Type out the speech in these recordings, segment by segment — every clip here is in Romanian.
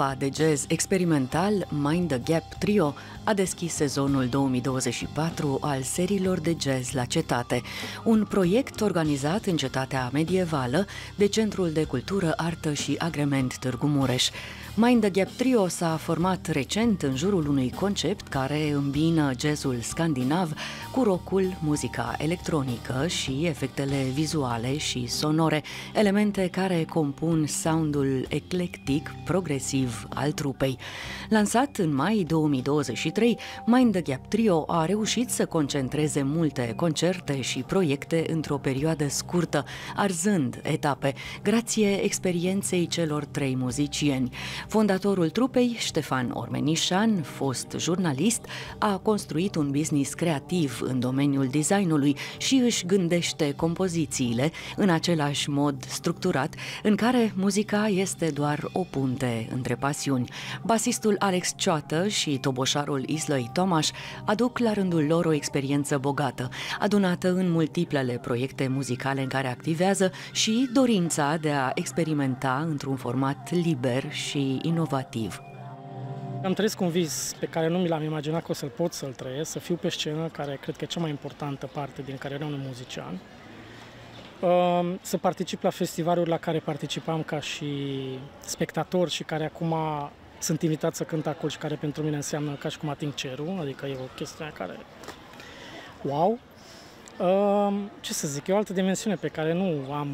Trupa de jazz experimental Mind the Gap Trio a deschis sezonul 2024 al serilor de jazz la cetate, un proiect organizat în cetatea medievală de Centrul de Cultură, Artă și Agrement Târgu Mureș. Mind the Gap Trio s-a format recent în jurul unui concept care îmbină jazzul scandinav cu rockul, muzica electronică și efectele vizuale și sonore, elemente care compun soundul eclectic, progresiv al trupei. Lansat în mai 2023, Mind the Gap Trio a reușit să concentreze multe concerte și proiecte într-o perioadă scurtă, arzând etape, grație experienței celor trei muzicieni. Fondatorul trupei, Ștefan Ormenișan, fost jurnalist, a construit un business creativ în domeniul designului și își gândește compozițiile în același mod structurat, în care muzica este doar o punte între pasiuni. Basistul Alex Cioată și toboșarul Islăi Tomaș aduc la rândul lor o experiență bogată, adunată în multiplele proiecte muzicale în care activează și dorința de a experimenta într-un format liber și inovativ. Am trăiesc un vis pe care nu mi l-am imaginat că o să-l pot să-l trăiesc, să fiu pe scenă, care cred că e cea mai importantă parte din cariera unui muzician. Um, să particip la festivaluri la care participam ca și spectator și care acum sunt invitat să cânt acolo și care pentru mine înseamnă ca și cum ating cerul, adică e o chestie care... Wow! Um, ce să zic, e o altă dimensiune pe care nu am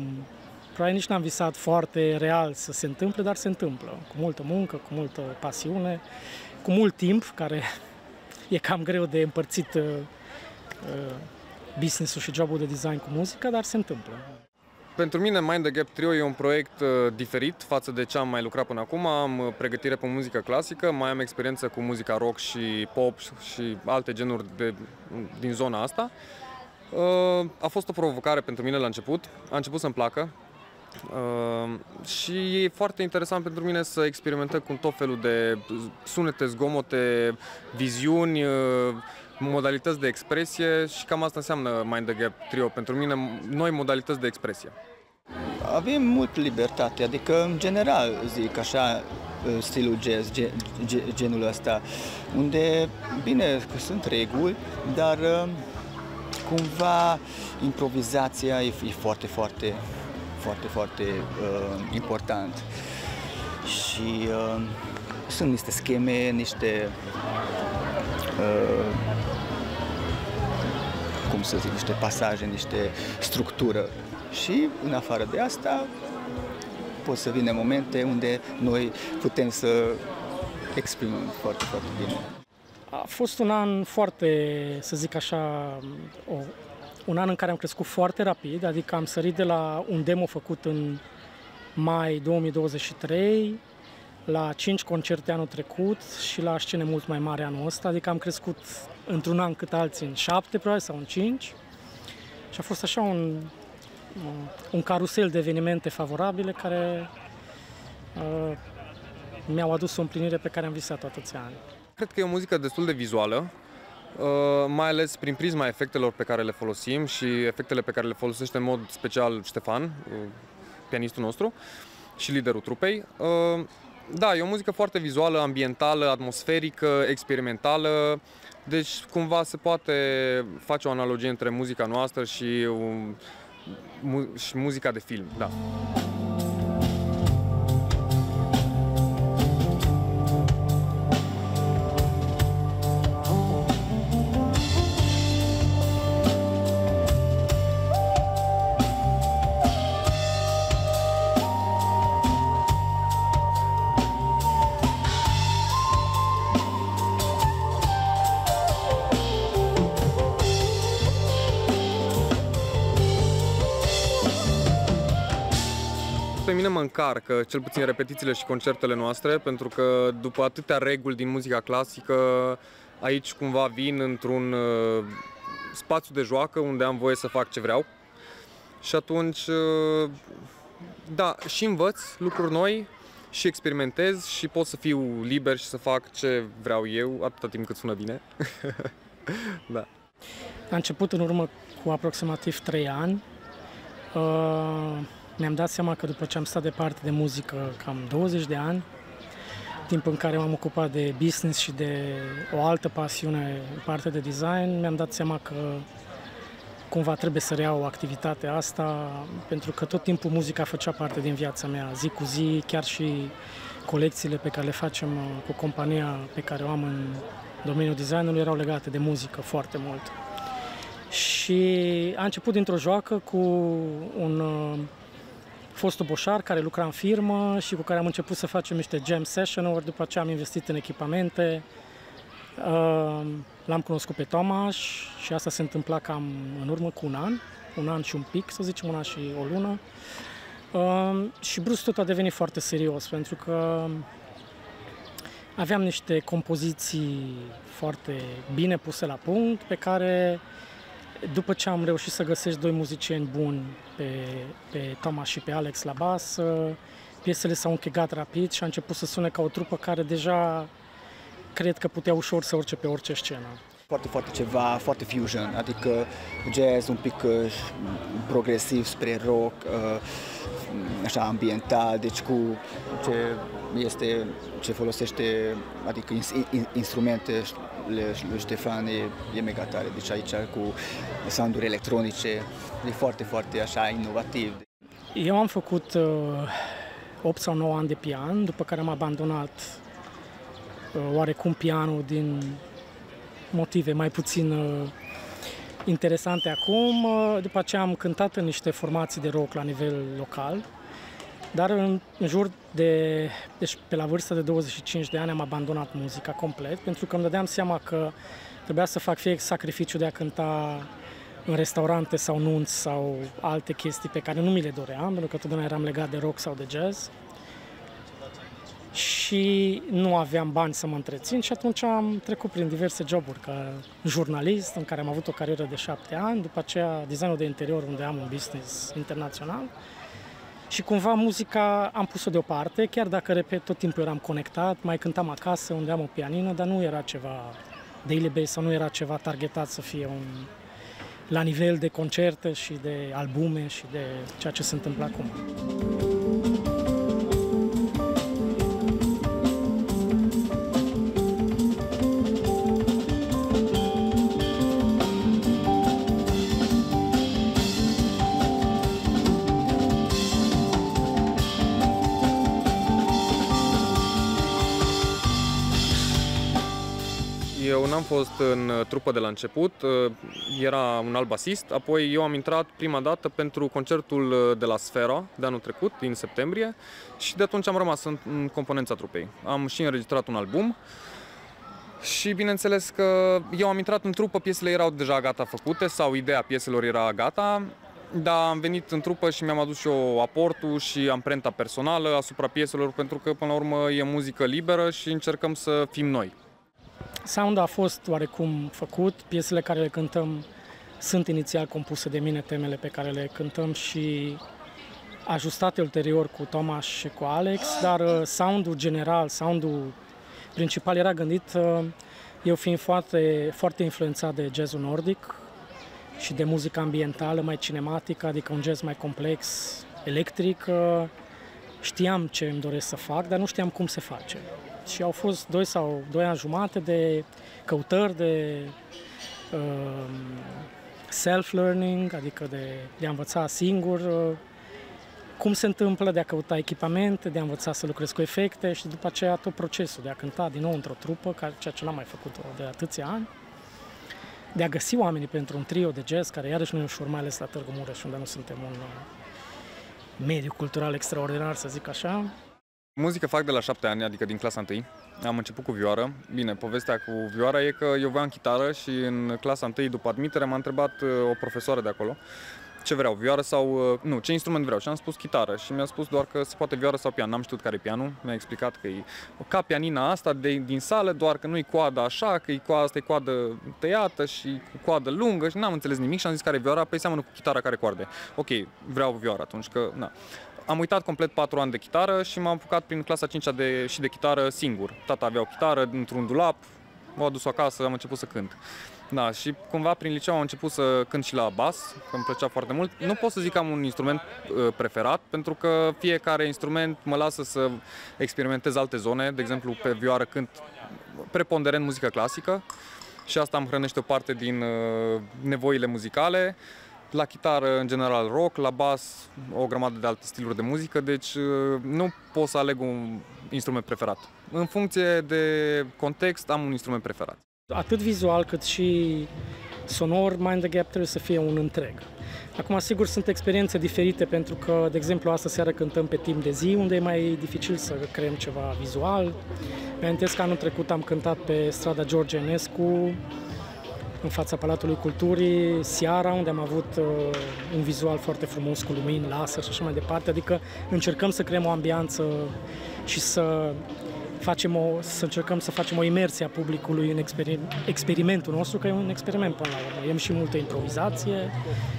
Probabil nici n-am visat foarte real să se întâmple, dar se întâmplă. Cu multă muncă, cu multă pasiune, cu mult timp, care e cam greu de împărțit uh, uh, business-ul și jobul de design cu muzica, dar se întâmplă. Pentru mine Mind the Gap Trio e un proiect uh, diferit față de ce am mai lucrat până acum. Am uh, pregătire pe muzică clasică, mai am experiență cu muzica rock și pop și alte genuri de, din zona asta. Uh, a fost o provocare pentru mine la început. A început să-mi placă. Uh, și e foarte interesant pentru mine să experimentăm cu tot felul de sunete, zgomote, viziuni, uh, modalități de expresie și cam asta înseamnă Mind the Gap Trio pentru mine, noi modalități de expresie. Avem mult libertate, adică în general zic așa stilul jazz, genul ăsta, unde, bine, că sunt reguli, dar uh, cumva improvizația e, e foarte, foarte foarte, foarte uh, important. Și uh, sunt niște scheme, niște uh, cum să zic, niște pasaje, niște structură. Și în afară de asta pot să vină momente unde noi putem să exprimăm foarte, foarte bine. A fost un an foarte, să zic așa, o, un an în care am crescut foarte rapid, adică am sărit de la un demo făcut în mai 2023 la 5 concerte anul trecut și la scene mult mai mari anul ăsta, adică am crescut într-un an cât alții în 7 probabil sau în 5 și a fost așa un, un carusel de evenimente favorabile care uh, mi-au adus o împlinire pe care am visat atâția ani. Cred că e o muzică destul de vizuală, Uh, mai ales prin prisma efectelor pe care le folosim și efectele pe care le folosește în mod special Ștefan, uh, pianistul nostru și liderul trupei. Uh, da, e o muzică foarte vizuală, ambientală, atmosferică, experimentală, deci cumva se poate face o analogie între muzica noastră și, și muzica de film, da. Încarcă, cel puțin repetițiile și concertele noastre, pentru că după atâtea reguli din muzica clasică, aici cumva vin într-un uh, spațiu de joacă unde am voie să fac ce vreau. Și atunci, uh, da, și învăț lucruri noi și experimentez și pot să fiu liber și să fac ce vreau eu, atâta timp cât sună bine. da. A început în urmă cu aproximativ 3 ani. Uh mi-am dat seama că după ce am stat departe de muzică cam 20 de ani, timp în care m-am ocupat de business și de o altă pasiune, parte de design, mi-am dat seama că cumva trebuie să reiau activitatea asta, pentru că tot timpul muzica făcea parte din viața mea, zi cu zi, chiar și colecțiile pe care le facem uh, cu compania pe care o am în domeniul designului erau legate de muzică foarte mult. Și a început dintr-o joacă cu un uh, fost boșar care lucra în firmă și cu care am început să facem niște jam session-uri, după aceea am investit în echipamente, uh, l-am cunoscut pe Tomaș și asta se întâmpla cam în urmă cu un an, un an și un pic, să zicem, un an și o lună. Uh, și brusc tot a devenit foarte serios, pentru că aveam niște compoziții foarte bine puse la punct, pe care după ce am reușit să găsesc doi muzicieni buni pe, pe Thomas și pe Alex la bas, piesele s-au închegat rapid și a început să sune ca o trupă care deja cred că putea ușor să urce pe orice scenă. Foarte, foarte ceva, foarte fusion, adică jazz un pic uh, progresiv spre rock, uh, așa ambiental, deci cu ce este, ce folosește, adică instrumente lui Ștefan e, e mega tare, deci aici cu sounduri electronice, e foarte, foarte așa inovativ. Eu am făcut uh, 8 sau 9 ani de pian, după care am abandonat uh, oarecum pianul din motive mai puțin uh, interesante acum. Uh, după aceea am cântat în niște formații de rock la nivel local, dar în, în jur de, deci pe la vârsta de 25 de ani am abandonat muzica complet, pentru că îmi dădeam seama că trebuia să fac fie sacrificiu de a cânta în restaurante sau nunți sau alte chestii pe care nu mi le doream, pentru că totdeauna eram legat de rock sau de jazz. Și nu aveam bani să mă întrețin și atunci am trecut prin diverse joburi ca jurnalist, în care am avut o carieră de șapte ani, după aceea designul de interior, unde am un business internațional și cumva muzica am pus-o deoparte, chiar dacă, repet, tot timpul eram conectat, mai cântam acasă unde am o pianină, dar nu era ceva daily base sau nu era ceva targetat să fie un, la nivel de concerte și de albume și de ceea ce se întâmplă acum. N-am fost în uh, trupă de la început, uh, era un alt basist, apoi eu am intrat prima dată pentru concertul uh, de la Sfera de anul trecut, din septembrie, și de atunci am rămas în, în componența trupei. Am și înregistrat un album și bineînțeles că eu am intrat în trupă, piesele erau deja gata făcute sau ideea pieselor era gata, dar am venit în trupă și mi-am adus și eu aportul și amprenta personală asupra pieselor pentru că până la urmă e muzică liberă și încercăm să fim noi. Sound a fost oarecum făcut, piesele care le cântăm sunt inițial compuse de mine, temele pe care le cântăm și ajustate ulterior cu Thomas și cu Alex, dar uh, soundul general, soundul principal era gândit, uh, eu fiind foarte, foarte influențat de jazzul nordic și de muzică ambientală, mai cinematică, adică un jazz mai complex, electric, uh, știam ce îmi doresc să fac, dar nu știam cum se face. Și au fost doi sau doi ani jumate de căutări, de uh, self-learning, adică de, de a învăța singur uh, cum se întâmplă, de a căuta echipamente, de a învăța să lucrez cu efecte și după aceea tot procesul de a cânta din nou într-o trupă, care, ceea ce n-am mai făcut de atâția ani, de a găsi oamenii pentru un trio de jazz, care iarăși nu e ușor, mai ales la Târgu Mureș, unde nu suntem un uh, mediu cultural extraordinar, să zic așa. Muzică fac de la șapte ani, adică din clasa 1. Am început cu vioară. Bine, povestea cu vioara e că eu voiam chitară și în clasa 1, după admitere, m-a întrebat uh, o profesoară de acolo ce vreau, vioară sau... Uh, nu, ce instrument vreau și am spus chitară și mi-a spus doar că se poate vioară sau pian. N-am știut care e pianul, mi-a explicat că e ca pianina asta de, din sală, doar că nu e coada așa, că e coada, asta e coadă tăiată și cu coadă lungă și n-am înțeles nimic și am zis care e vioara, păi seamănă cu chitara care coarde. Ok, vreau vioară atunci, că na. Am uitat complet 4 ani de chitară și m-am apucat prin clasa 5 de, și de chitară singur. Tata avea o chitară într-un dulap, m-au adus acasă, am început să cânt. Da, și cumva prin liceu am început să cânt și la bas, că îmi plăcea foarte mult. Nu pot să zic că am un instrument uh, preferat, pentru că fiecare instrument mă lasă să experimentez alte zone. De exemplu, pe vioară cânt preponderent muzică clasică și asta îmi hrănește o parte din uh, nevoile muzicale. La chitară, în general, rock, la bas, o grămadă de alte stiluri de muzică, deci uh, nu pot să aleg un instrument preferat. În funcție de context, am un instrument preferat. Atât vizual cât și sonor, Mind the Gap trebuie să fie un întreg. Acum, sigur, sunt experiențe diferite pentru că, de exemplu, asta seară cântăm pe timp de zi, unde e mai dificil să creăm ceva vizual. Mi-am că anul trecut am cântat pe strada George Enescu, în fața Palatului Culturii, seara, unde am avut uh, un vizual foarte frumos cu lumini, laser și așa mai departe. Adică încercăm să creăm o ambianță și să facem o, să încercăm să facem o imersie a publicului în experim, experimentul nostru, că e un experiment până la urmă. Avem și multă improvizație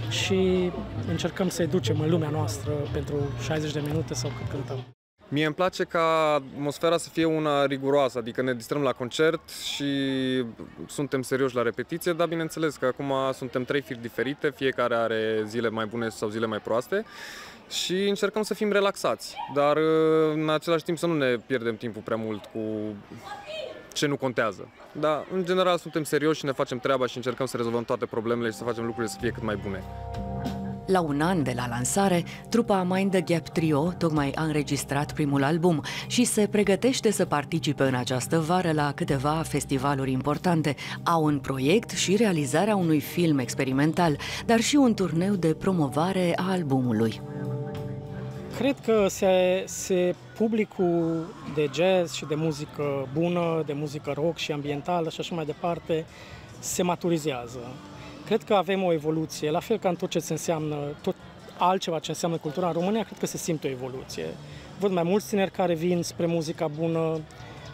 și încercăm să educem în lumea noastră pentru 60 de minute sau cât cântăm. Mie îmi place ca atmosfera să fie una riguroasă, adică ne distrăm la concert și suntem serioși la repetiție, dar bineînțeles că acum suntem trei firi diferite, fiecare are zile mai bune sau zile mai proaste și încercăm să fim relaxați, dar în același timp să nu ne pierdem timpul prea mult cu ce nu contează. Dar, în general, suntem serioși și ne facem treaba și încercăm să rezolvăm toate problemele și să facem lucrurile să fie cât mai bune. La un an de la lansare, trupa Mind the Gap Trio tocmai a înregistrat primul album și se pregătește să participe în această vară la câteva festivaluri importante. Au un proiect și realizarea unui film experimental, dar și un turneu de promovare a albumului. Cred că se, se publicul de jazz și de muzică bună, de muzică rock și ambientală și așa mai departe, se maturizează. Cred că avem o evoluție, la fel ca în tot ce se înseamnă, tot altceva ce înseamnă cultura în România, cred că se simte o evoluție. Văd mai mulți tineri care vin spre muzica bună,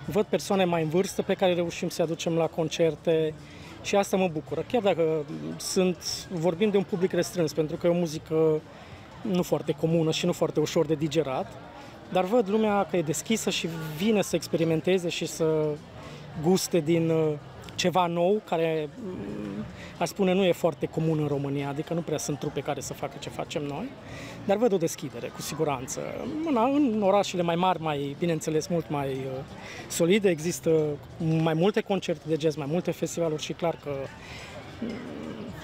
văd persoane mai în vârstă pe care reușim să aducem la concerte și asta mă bucură. Chiar dacă sunt, vorbim de un public restrâns, pentru că e o muzică nu foarte comună și nu foarte ușor de digerat, dar văd lumea că e deschisă și vine să experimenteze și să guste din ceva nou, care mm, aș spune nu e foarte comun în România, adică nu prea sunt trupe care să facă ce facem noi, dar văd o deschidere, cu siguranță. În, în orașele mai mari, mai, bineînțeles, mult mai uh, solide, există mai multe concerte de jazz, mai multe festivaluri și clar că mm,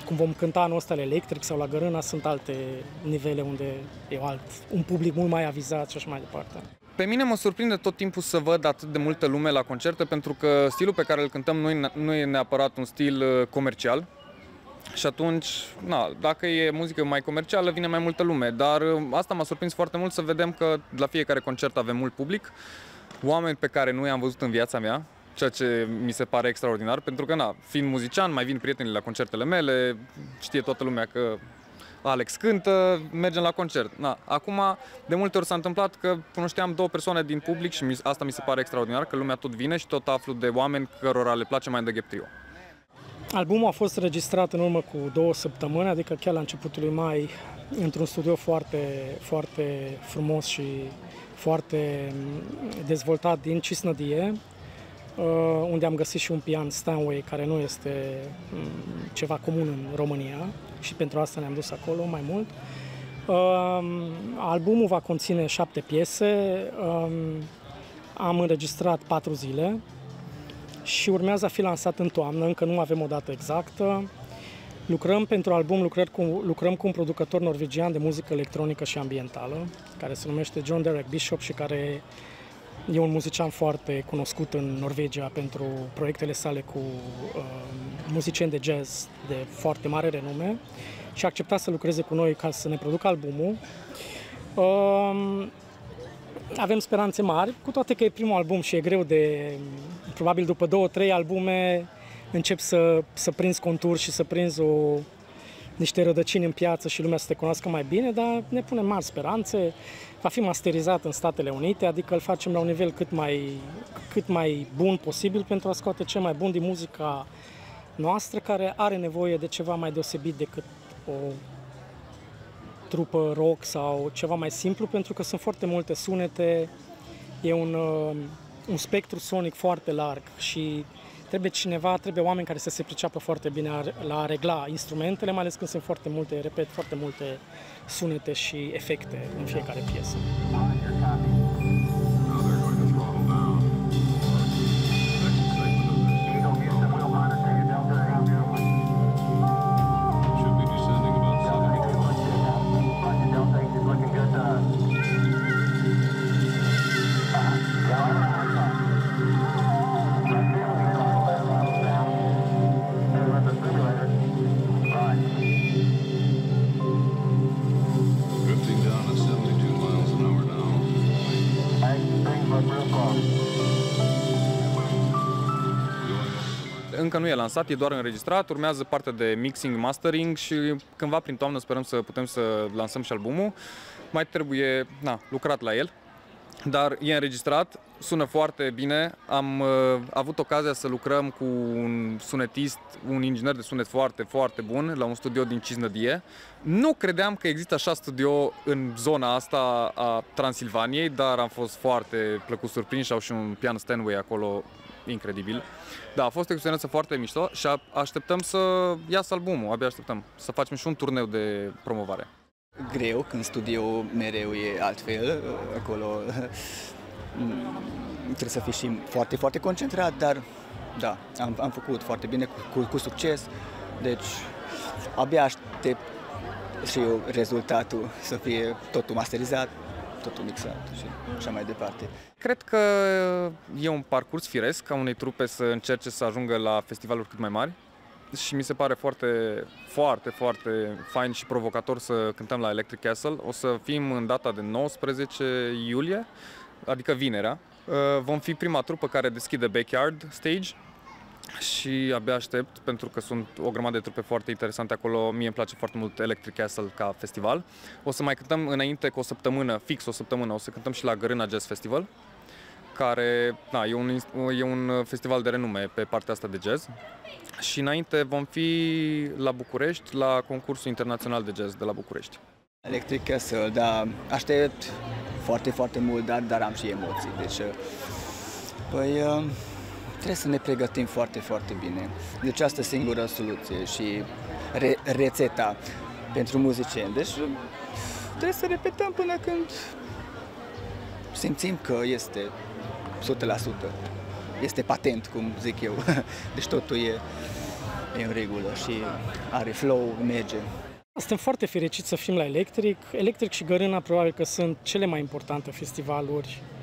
cum vom cânta anul ăsta la Electric sau la Gărâna, sunt alte nivele unde e alt, un public mult mai avizat și așa mai departe. Pe mine mă surprinde tot timpul să văd atât de multă lume la concerte, pentru că stilul pe care îl cântăm noi nu e neapărat un stil uh, comercial. Și atunci, na, dacă e muzică mai comercială, vine mai multă lume. Dar uh, asta m-a surprins foarte mult să vedem că la fiecare concert avem mult public, oameni pe care nu i-am văzut în viața mea, ceea ce mi se pare extraordinar, pentru că, na, fiind muzician, mai vin prietenii la concertele mele, știe toată lumea că Alex cântă, mergem la concert. Na, acum, de multe ori s-a întâmplat că cunoșteam două persoane din public și asta mi se pare extraordinar, că lumea tot vine și tot aflu de oameni cărora le place mai de Gap Trio. Albumul a fost registrat în urmă cu două săptămâni, adică chiar la începutul lui mai, într-un studio foarte, foarte frumos și foarte dezvoltat din Cisnădie, uh, unde am găsit și un pian Stanway, care nu este mm, ceva comun în România și pentru asta ne-am dus acolo mai mult. Um, albumul va conține șapte piese, um, am înregistrat patru zile și urmează a fi lansat în toamnă, încă nu avem o dată exactă. Lucrăm pentru album, lucrăm cu, lucrăm cu un producător norvegian de muzică electronică și ambientală, care se numește John Derek Bishop și care e un muzician foarte cunoscut în Norvegia pentru proiectele sale cu uh, muzicieni de jazz de foarte mare renume și a acceptat să lucreze cu noi ca să ne producă albumul. Uh, avem speranțe mari, cu toate că e primul album și e greu de... Probabil după două, trei albume încep să, să prinzi conturi și să prinzi o, niște rădăcini în piață și lumea să te cunoască mai bine, dar ne punem mari speranțe. Va fi masterizat în Statele Unite, adică îl facem la un nivel cât mai, cât mai bun posibil pentru a scoate cel mai bun din muzica noastră, care are nevoie de ceva mai deosebit decât o trupă rock sau ceva mai simplu, pentru că sunt foarte multe sunete, e un, uh, un spectru sonic foarte larg și trebuie cineva, trebuie oameni care să se priceapă foarte bine la a regla instrumentele, mai ales când sunt foarte multe, repet, foarte multe sunete și efecte în fiecare piesă. Nu e lansat, e doar înregistrat, urmează partea de mixing, mastering și cândva prin toamnă sperăm să putem să lansăm și albumul. Mai trebuie, na, lucrat la el, dar e înregistrat, sună foarte bine. Am uh, avut ocazia să lucrăm cu un sunetist, un inginer de sunet foarte, foarte bun la un studio din Cisnădie. Nu credeam că există așa studio în zona asta a Transilvaniei, dar am fost foarte plăcut surprins au și un pian Stanway acolo incredibil. Da, a fost o experiență foarte mișto și așteptăm să iasă albumul, abia așteptăm să facem și un turneu de promovare. Greu, când studio mereu e altfel, acolo trebuie să fii și foarte, foarte concentrat, dar da, am, am făcut foarte bine, cu, cu, cu succes, deci abia aștept și eu rezultatul să fie totul masterizat, totul mixat și așa mai departe. Cred că e un parcurs firesc ca unei trupe să încerce să ajungă la festivaluri cât mai mari și mi se pare foarte, foarte, foarte fain și provocator să cântăm la Electric Castle. O să fim în data de 19 iulie, adică vinerea. Uh, vom fi prima trupă care deschide Backyard Stage și abia aștept pentru că sunt o grămadă de trupe foarte interesante acolo. Mie îmi place foarte mult Electric Castle ca festival. O să mai cântăm înainte cu o săptămână, fix o săptămână, o să cântăm și la Gărâna Jazz Festival care na, e, un, e un festival de renume pe partea asta de jazz. Și înainte vom fi la București, la concursul internațional de jazz de la București. Electric Castle, da, aștept foarte, foarte mult, dar, dar am și emoții. Deci, păi, trebuie să ne pregătim foarte, foarte bine. Deci asta singura soluție și re- rețeta pentru muzicieni. Deci trebuie să repetăm până când simțim că este 100%. Este patent, cum zic eu. Deci totul e, e în regulă și are flow, merge. Suntem foarte fericiți să fim la Electric. Electric și Gărâna probabil că sunt cele mai importante festivaluri uh,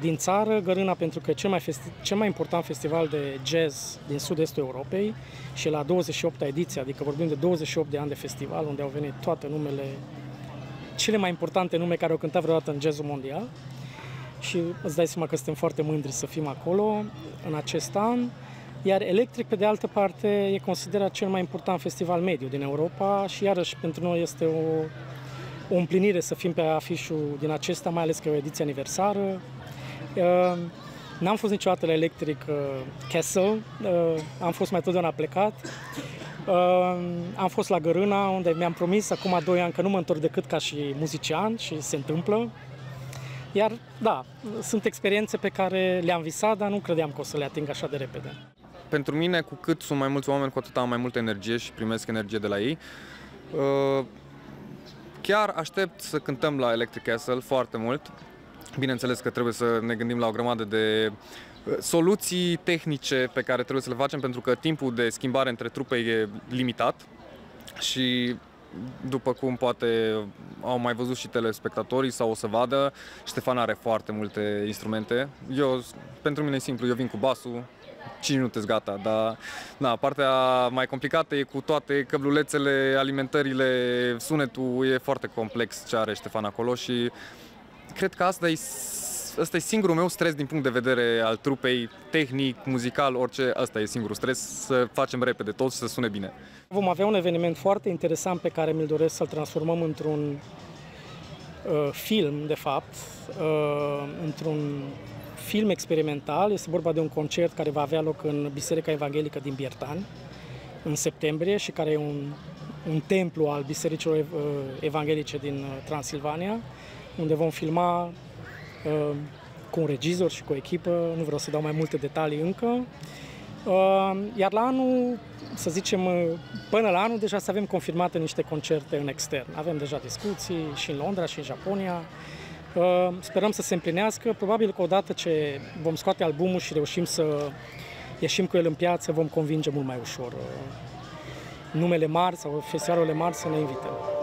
din țară. Gărâna pentru că e cel mai, festi- cel mai important festival de jazz din sud-estul Europei și la 28-a ediție, adică vorbim de 28 de ani de festival, unde au venit toate numele, cele mai importante nume care au cântat vreodată în jazzul mondial și îți dai seama că suntem foarte mândri să fim acolo în acest an. Iar Electric, pe de altă parte, e considerat cel mai important festival mediu din Europa și iarăși pentru noi este o, o împlinire să fim pe afișul din acesta, mai ales că e o ediție aniversară. Uh, n-am fost niciodată la Electric uh, Castle, uh, am fost mai totdeauna plecat. Am fost la Gărâna, unde mi-am promis acum 2 ani că nu mă întorc decât ca și muzician și se întâmplă. Iar, da, sunt experiențe pe care le-am visat, dar nu credeam că o să le ating așa de repede. Pentru mine, cu cât sunt mai mulți oameni, cu atât am mai multă energie și primesc energie de la ei. Uh, chiar aștept să cântăm la Electric Castle foarte mult. Bineînțeles că trebuie să ne gândim la o grămadă de uh, soluții tehnice pe care trebuie să le facem pentru că timpul de schimbare între trupe e limitat și după cum poate au mai văzut și telespectatorii sau o să vadă, Ștefan are foarte multe instrumente. Eu, pentru mine e simplu, eu vin cu basul, 5 minute gata, dar na, partea mai complicată e cu toate căblulețele, alimentările, sunetul, e foarte complex ce are Ștefan acolo și cred că asta e Asta e singurul meu stres din punct de vedere al trupei, tehnic, muzical, orice, asta e singurul stres, să facem repede tot și să sune bine. Vom avea un eveniment foarte interesant pe care mi-l doresc să-l transformăm într-un uh, film, de fapt, uh, într-un film experimental. Este vorba de un concert care va avea loc în Biserica Evanghelică din Biertan, în septembrie, și care e un, un templu al bisericilor uh, evanghelice din uh, Transilvania, unde vom filma uh, cu un regizor și cu o echipă. Nu vreau să dau mai multe detalii încă. Uh, iar la anul, să zicem, uh, până la anul deja să avem confirmate niște concerte în extern. Avem deja discuții și în Londra și în Japonia. Uh, sperăm să se împlinească. Probabil că odată ce vom scoate albumul și reușim să ieșim cu el în piață, vom convinge mult mai ușor numele mari sau festivalurile mari să ne invităm.